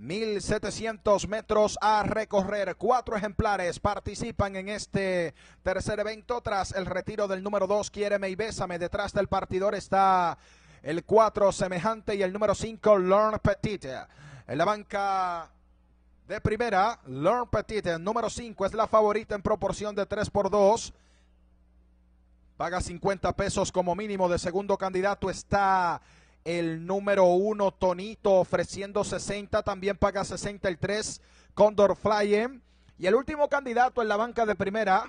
1700 metros a recorrer. Cuatro ejemplares participan en este tercer evento tras el retiro del número 2, Quiéreme y Bésame. Detrás del partidor está el 4, Semejante, y el número 5, Learn Petit. En la banca de primera, Learn Petit, el número 5, es la favorita en proporción de 3 por 2. Paga 50 pesos como mínimo. De segundo candidato está el número uno, Tonito, ofreciendo 60, también paga 63, Condor Flying. Y el último candidato en la banca de primera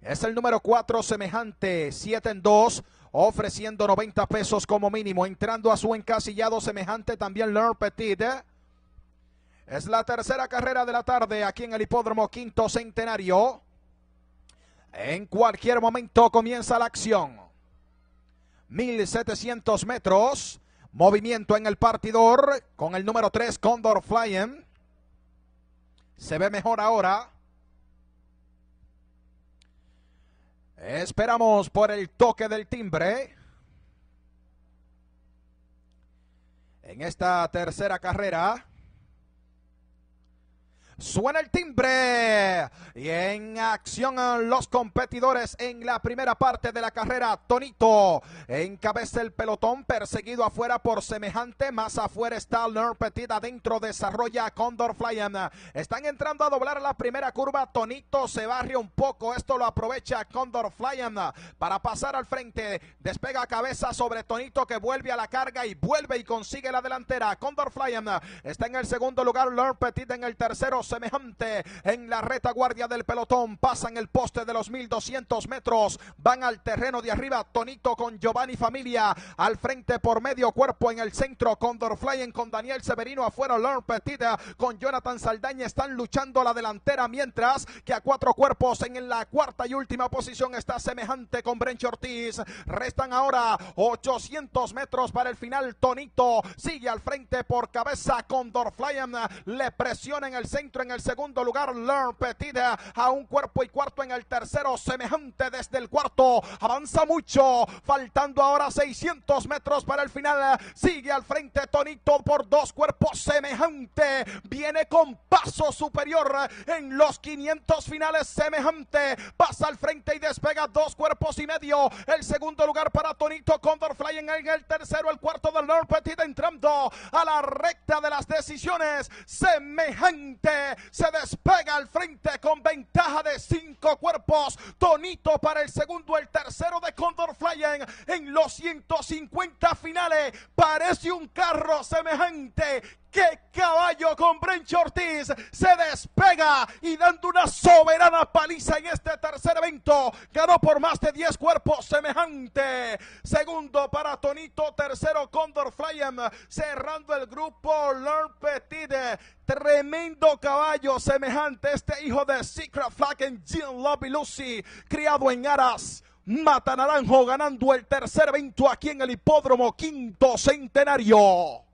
es el número 4, semejante, 7 en 2, ofreciendo 90 pesos como mínimo. Entrando a su encasillado semejante también Learn Petit. Es la tercera carrera de la tarde aquí en el hipódromo Quinto Centenario. En cualquier momento comienza la acción. 1700 metros. Movimiento en el partidor con el número 3, Condor Flying. Se ve mejor ahora. Esperamos por el toque del timbre. En esta tercera carrera. Suena el timbre y en acción los competidores en la primera parte de la carrera. Tonito encabeza el pelotón, perseguido afuera por semejante. Más afuera está Learn Petit, adentro desarrolla Condor Flying. Están entrando a doblar la primera curva. Tonito se barria un poco. Esto lo aprovecha Condor Flying para pasar al frente. Despega cabeza sobre Tonito que vuelve a la carga y vuelve y consigue la delantera. Condor Flying está en el segundo lugar. Learn Petit en el tercero semejante en la retaguardia del pelotón. Pasan el poste de los 1200 metros. Van al terreno de arriba. Tonito con Giovanni Familia al frente por medio cuerpo en el centro. Condor Flying con Daniel Severino afuera. Learn Petit con Jonathan Saldaña están luchando la delantera. Mientras que a cuatro cuerpos en la cuarta y última posición está semejante con Brench Ortiz. Restan ahora 800 metros para el final. Tonito sigue al frente por cabeza. Condor Flying le presiona en el centro en el segundo lugar, Learn Petit a un cuerpo y cuarto en el tercero, semejante desde el cuarto, avanza mucho, faltando ahora 600 metros para el final, sigue al frente Tonito por dos cuerpos, semejante, viene con paso superior en los 500 finales, semejante, pasa al frente y despega dos cuerpos y medio, el segundo lugar para Tonito, Condor Fly en el tercero, el cuarto del Learn Petit entrando a la recta de las decisiones, semejante se despega al frente con ventaja de cinco cuerpos. Tonito para el segundo, el tercero de Condor Flying en los 150 finales. Parece un carro semejante ¡Qué caballo con Brench Ortiz! Se despega y dando una soberana paliza en este tercer evento. Ganó por más de 10 cuerpos semejante. Segundo para Tonito. Tercero Condor Flying. Cerrando el grupo Learn Petit. Tremendo caballo semejante. Este hijo de Secret Flag en Jean Lobby Lucy. Criado en Aras. Mata Naranjo ganando el tercer evento aquí en el hipódromo quinto centenario.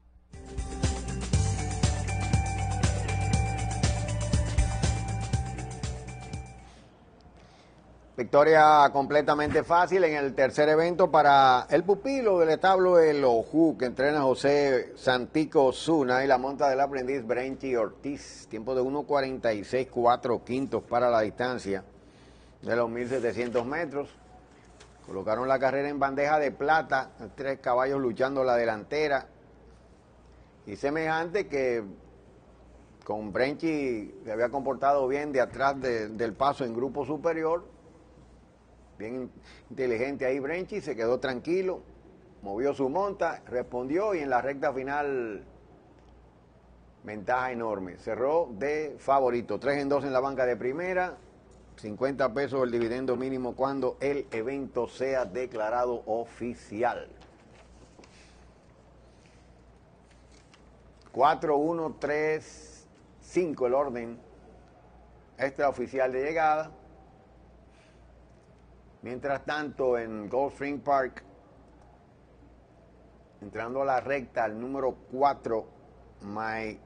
Victoria completamente fácil en el tercer evento para el pupilo del establo El Oju, que entrena José Santico Zuna y la monta del aprendiz Brenchi Ortiz. Tiempo de 1.46, 4 quintos para la distancia de los 1.700 metros. Colocaron la carrera en bandeja de plata, tres caballos luchando la delantera. Y semejante que con Brenchi se había comportado bien de atrás del paso en grupo superior bien inteligente ahí Brenchi, se quedó tranquilo, movió su monta, respondió y en la recta final ventaja enorme. Cerró de favorito, 3 en 2 en la banca de primera, 50 pesos el dividendo mínimo cuando el evento sea declarado oficial. 4, 1, 3, 5 el orden extraoficial de llegada. Mientras tanto, en Goldspring Park, entrando a la recta, el número 4, My